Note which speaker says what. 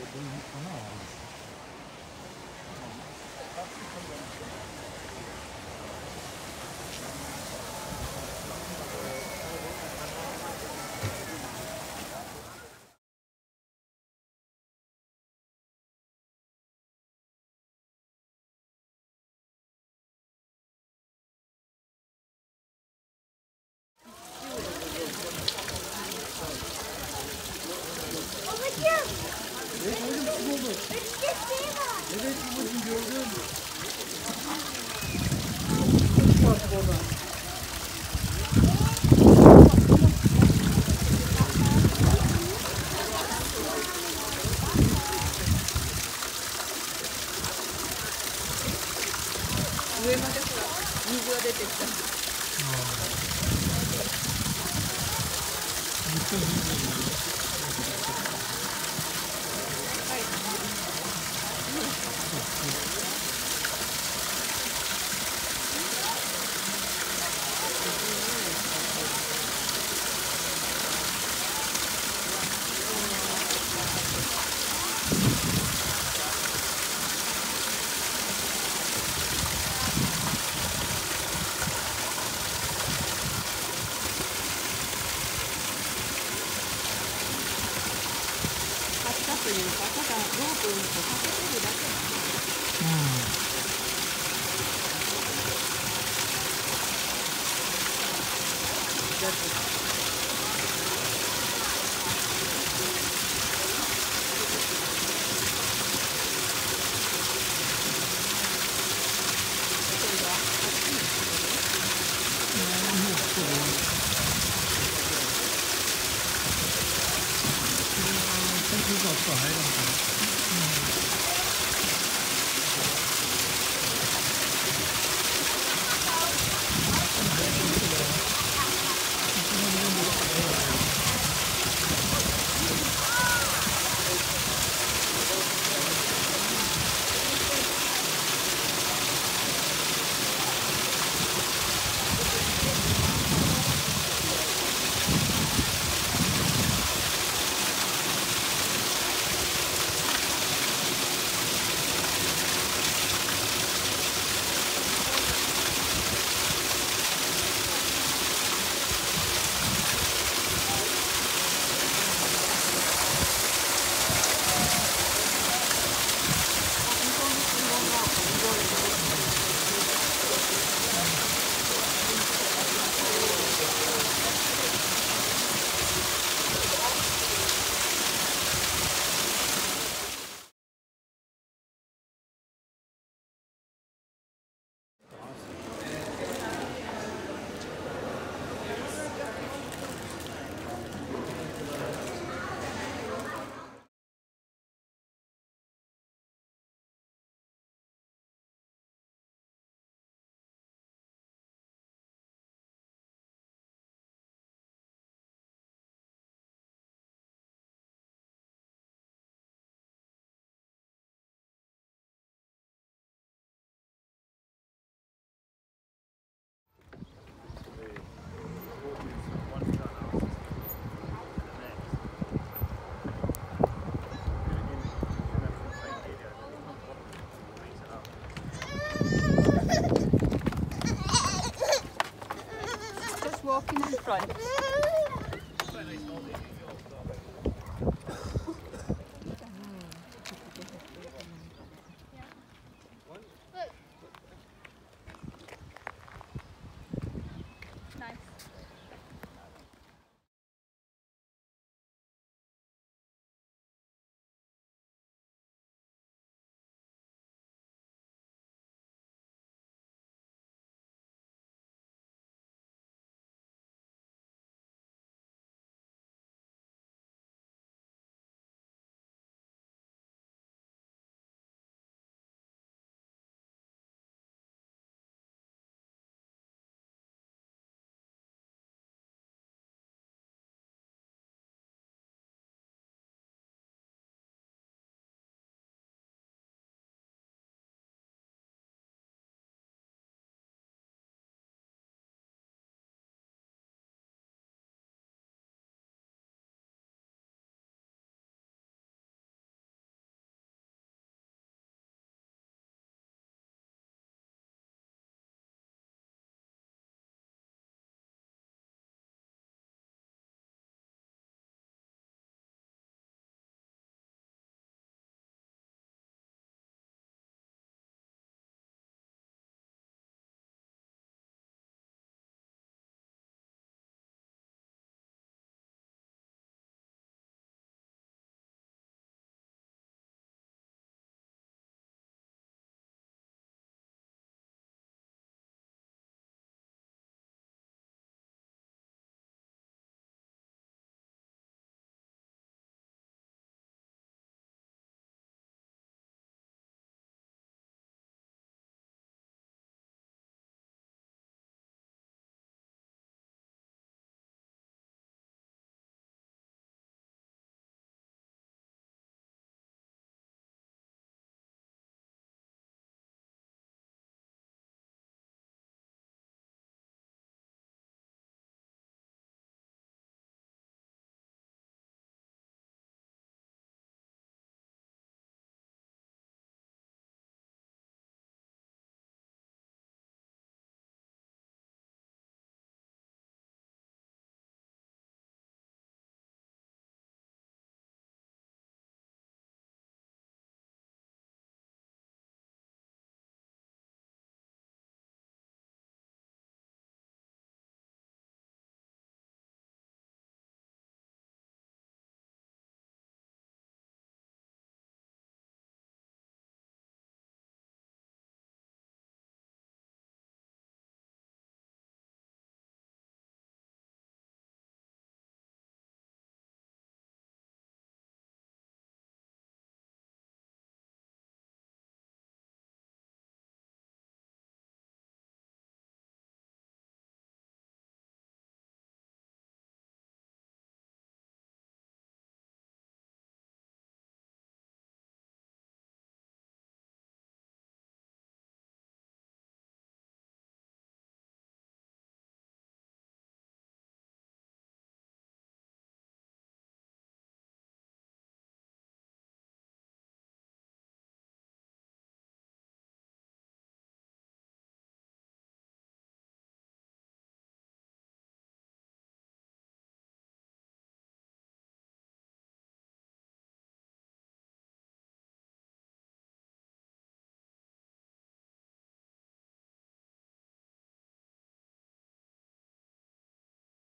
Speaker 1: どういうかな。ってっ
Speaker 2: た。
Speaker 1: というかただロープをかけてるだけなん。です、うん。だって front.